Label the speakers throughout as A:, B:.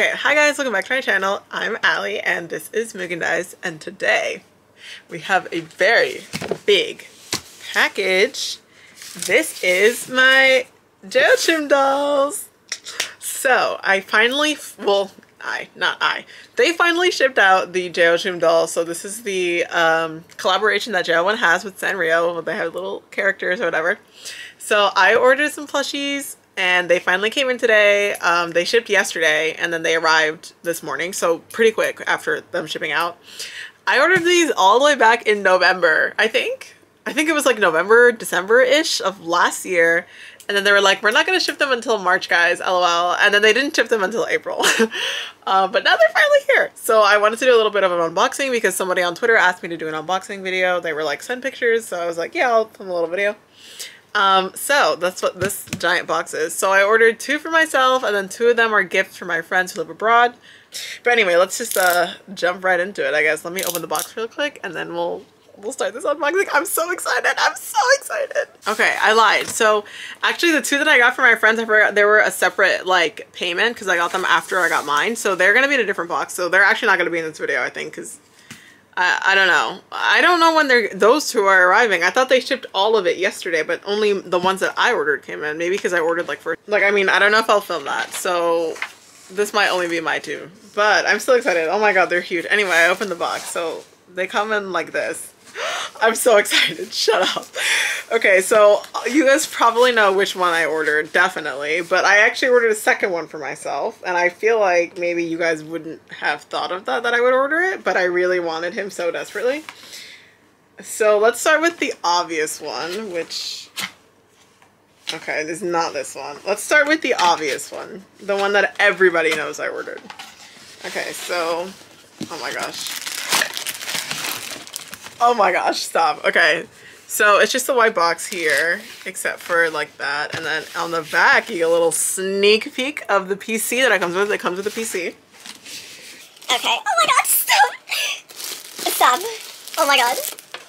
A: Okay, hi guys, welcome back to my channel. I'm Ali and this is Mugen and today we have a very big package. This is my JOCHUM dolls. So I finally, well, I, not I, they finally shipped out the JOCHUM dolls. So this is the um, collaboration that JO1 has with Sanrio. They have little characters or whatever. So I ordered some plushies and they finally came in today. Um, they shipped yesterday and then they arrived this morning, so pretty quick after them shipping out. I ordered these all the way back in November, I think. I think it was like November, December-ish of last year. And then they were like, we're not going to ship them until March, guys, lol. And then they didn't ship them until April. uh, but now they're finally here. So I wanted to do a little bit of an unboxing because somebody on Twitter asked me to do an unboxing video. They were like, send pictures. So I was like, yeah, I'll film a little video. Um, so that's what this giant box is. So I ordered two for myself and then two of them are gifts for my friends who live abroad. But anyway, let's just uh, jump right into it, I guess. Let me open the box real quick and then we'll we'll start this unboxing. I'm so excited. I'm so excited. Okay, I lied. So actually the two that I got for my friends, I forgot they were a separate like payment because I got them after I got mine. So they're going to be in a different box. So they're actually not going to be in this video, I think, because I, I don't know. I don't know when they're those two are arriving. I thought they shipped all of it yesterday, but only the ones that I ordered came in. Maybe because I ordered like first. Like, I mean, I don't know if I'll film that. So this might only be my two. But I'm still excited. Oh my god, they're huge. Anyway, I opened the box. So they come in like this. I'm so excited. Shut up. Okay, so you guys probably know which one I ordered, definitely. But I actually ordered a second one for myself. And I feel like maybe you guys wouldn't have thought of that, that I would order it. But I really wanted him so desperately. So let's start with the obvious one, which... Okay, it is not this one. Let's start with the obvious one. The one that everybody knows I ordered. Okay, so... Oh my gosh. Oh my gosh, stop. Okay, so it's just a white box here, except for like that. And then on the back, you get a little sneak peek of the PC that it comes with. It comes with a PC.
B: Okay. Oh my god, stop. Stop. Oh my god.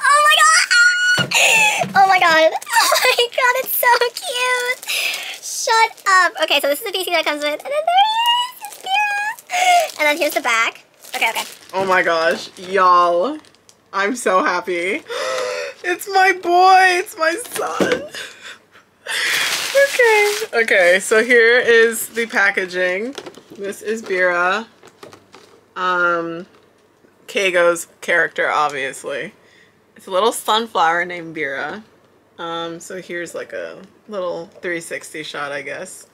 B: Oh my god. Oh my god. Oh my god, it's so cute. Shut up. Okay, so this is the PC that comes with, and then there he is. It's And then here's the back. Okay, okay.
A: Oh my gosh, y'all. I'm so happy. It's my boy. It's my son. okay. Okay, so here is the packaging. This is Bira. Um, Keigo's character, obviously. It's a little sunflower named Bira. Um, so here's like a little 360 shot, I guess.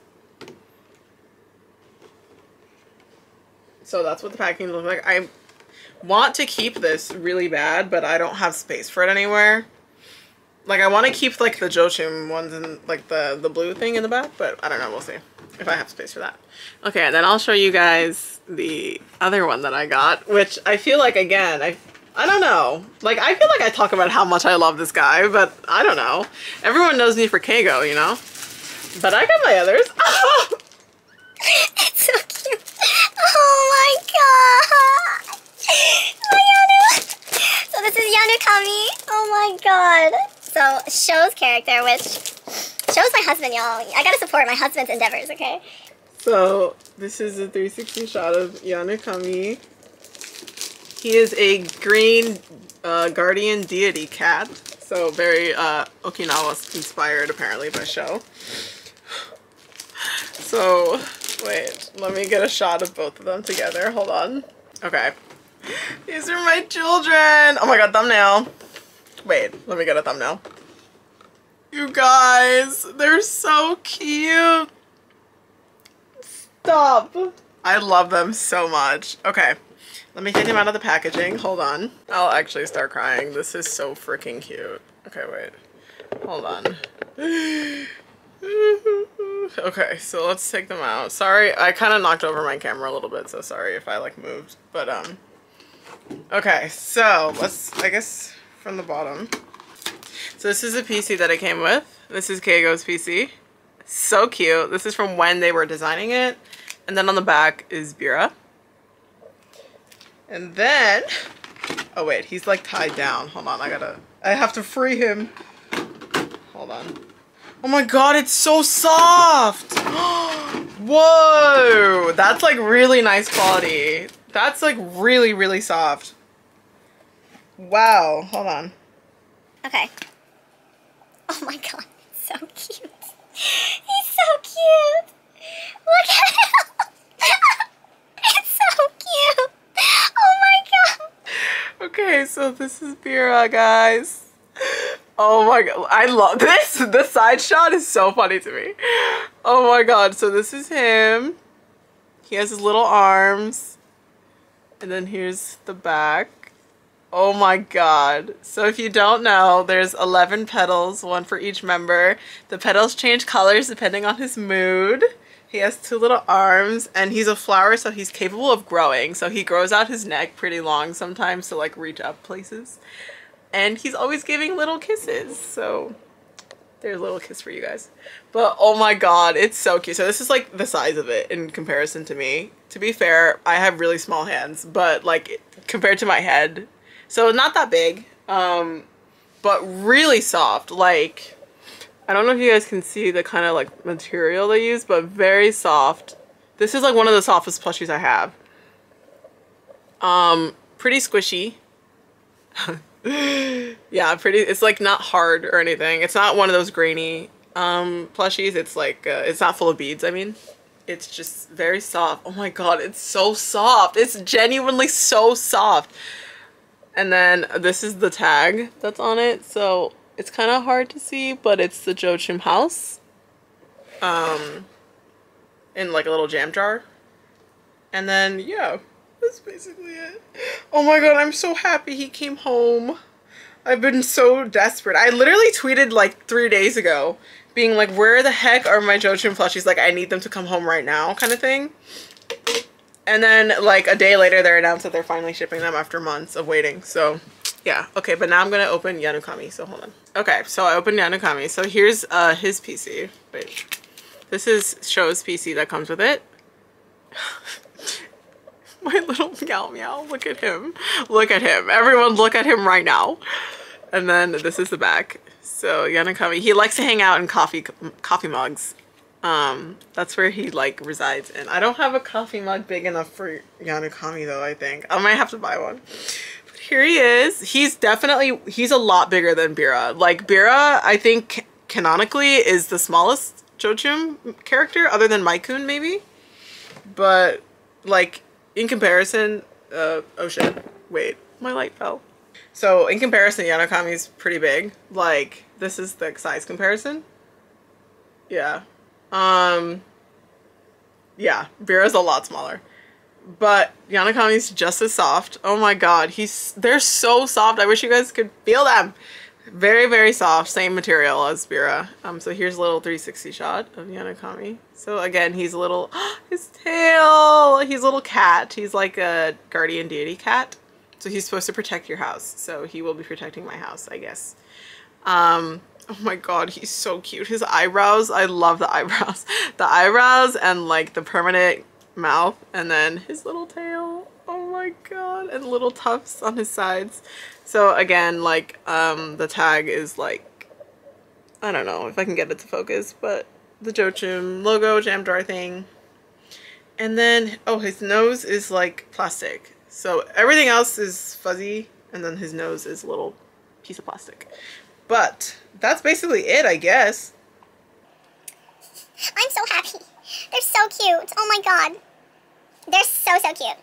A: So that's what the packaging looks like. I want to keep this really bad, but I don't have space for it anywhere. Like, I want to keep, like, the JOCHUM ones and, like, the, the blue thing in the back, but I don't know. We'll see if I have space for that. Okay, then I'll show you guys the other one that I got, which I feel like, again, I I don't know. Like, I feel like I talk about how much I love this guy, but I don't know. Everyone knows me for Keigo, you know? But I got my others.
B: it's so cute. Oh my god. So this is Yanukami. Oh my god. So Sho's character, which Sho's my husband, y'all. I gotta support my husband's endeavors, okay?
A: So this is a 360 shot of Yanukami. He is a green uh, guardian deity cat. So very uh, Okinawa inspired apparently by Sho. So wait, let me get a shot of both of them together. Hold on. Okay. These are my children. Oh my god, thumbnail. Wait, let me get a thumbnail. You guys, they're so cute. Stop. I love them so much. Okay, let me get him out of the packaging. Hold on. I'll actually start crying. This is so freaking cute. Okay, wait. Hold on. okay, so let's take them out. Sorry, I kind of knocked over my camera a little bit, so sorry if I like moved. But um, Okay, so let's, I guess, from the bottom. So this is a PC that it came with. This is Keigo's PC. So cute. This is from when they were designing it. And then on the back is Bira. And then, oh wait, he's like tied down. Hold on, I gotta, I have to free him. Hold on. Oh my god, it's so soft! Whoa! That's like really nice quality. That's like really, really soft. Wow, hold on.
B: Okay. Oh my god, so cute. He's so cute. Look at him. it's so cute. Oh my god.
A: Okay, so this is Bira, guys. Oh my god, I love this. The side shot is so funny to me. Oh my god, so this is him. He has his little arms. And then here's the back. Oh my god. So if you don't know, there's 11 petals, one for each member. The petals change colors depending on his mood. He has two little arms and he's a flower so he's capable of growing. So he grows out his neck pretty long sometimes to like reach up places. And he's always giving little kisses. So there's a little kiss for you guys. But oh my god, it's so cute. So this is like the size of it in comparison to me. To be fair, I have really small hands, but like compared to my head. So not that big. Um but really soft. Like I don't know if you guys can see the kind of like material they use, but very soft. This is like one of the softest plushies I have. Um pretty squishy. yeah, pretty. It's like not hard or anything. It's not one of those grainy um, plushies. It's like uh, it's not full of beads. I mean, it's just very soft. Oh my god, it's so soft. It's genuinely so soft. And then this is the tag that's on it. So it's kind of hard to see, but it's the JOCHUM house. Um, in like a little jam jar. And then yeah, that's basically it. Oh my god, I'm so happy he came home. I've been so desperate. I literally tweeted like three days ago being like, where the heck are my JOCHUM plushies? Like, I need them to come home right now kind of thing. And then like a day later, they're announced that they're finally shipping them after months of waiting. So yeah, okay, but now I'm gonna open Yanukami, so hold on. Okay, so I opened Yanukami. So here's uh, his PC. Wait, this is Sho's PC that comes with it. my little meow meow. Look at him. Look at him. Everyone look at him right now. And then this is the back. So Yanukami, he likes to hang out in coffee coffee mugs. Um, that's where he like resides in. I don't have a coffee mug big enough for Yanukami though, I think. I might have to buy one. But here he is. He's definitely, he's a lot bigger than Bira. Like Bira, I think canonically is the smallest JOCHUM character other than Maikun maybe. But like in comparison, uh, oh shit, wait, my light fell. So in comparison, Yanukami's pretty big. Like, this is the size comparison. Yeah. Um, yeah, Bira's a lot smaller. But Yanukami's just as soft. Oh my god, he's they're so soft. I wish you guys could feel them. Very, very soft. Same material as Bira. Um, so here's a little 360 shot of Yanukami. So again, he's a little, his tail, he's a little cat. He's like a guardian deity cat. So he's supposed to protect your house. So he will be protecting my house, I guess. Um, oh my god, he's so cute. His eyebrows, I love the eyebrows. The eyebrows and like the permanent mouth and then his little tail. My god. And little tufts on his sides. So again, like, um, the tag is like, I don't know if I can get it to focus, but the JOCHUM logo, jam jar thing. And then, oh, his nose is like plastic. So everything else is fuzzy, and then his nose is a little piece of plastic. But that's basically it, I guess.
B: I'm so happy. They're so cute. Oh my god. They're so, so cute.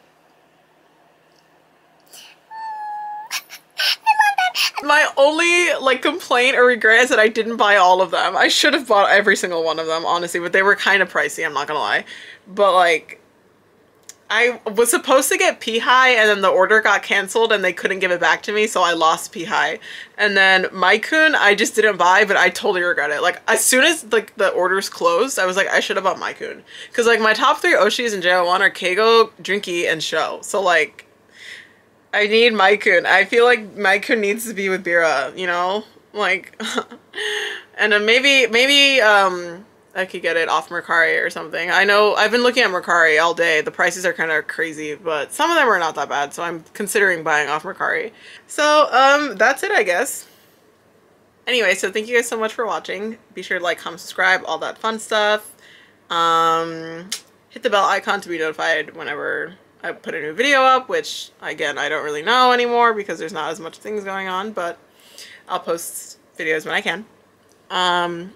A: My only like complaint or regret is that I didn't buy all of them. I should have bought every single one of them, honestly, but they were kind of pricey, I'm not gonna lie. But like, I was supposed to get P-High and then the order got canceled and they couldn't give it back to me, so I lost P-High. And then Maikun, I just didn't buy, but I totally regret it. Like, as soon as like the orders closed, I was like, I should have bought Maikun. Because like my top three Oshis in JO1 are Keigo, Drinky, and Sho. So like, I need Maikun. I feel like Maikun needs to be with Bira, you know? Like, and then maybe, maybe, um, I could get it off Mercari or something. I know I've been looking at Mercari all day. The prices are kind of crazy, but some of them are not that bad, so I'm considering buying off Mercari. So, um, that's it, I guess. anyway, so thank you guys so much for watching. Be sure to like, comment, subscribe, all that fun stuff. Um, hit the bell icon to be notified whenever I put a new video up, which again, I don't really know anymore because there's not as much things going on, but I'll post videos when I can. Um,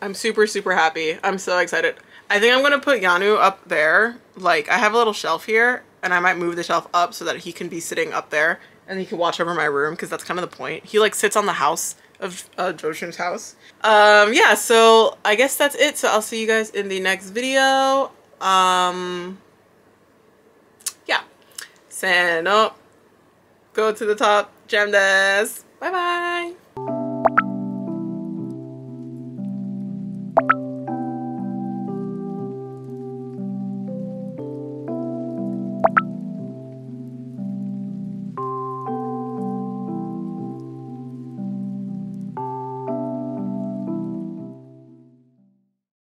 A: I'm super, super happy. I'm so excited. I think I'm going to put Yanu up there. Like, I have a little shelf here, and I might move the shelf up so that he can be sitting up there, and he can watch over my room, because that's kind of the point. He, like, sits on the house of uh, JOCHUM's house. Um, yeah, so I guess that's it. So I'll see you guys in the next video. Um. Send up. Oh, go to the top. Jam des. Bye-bye.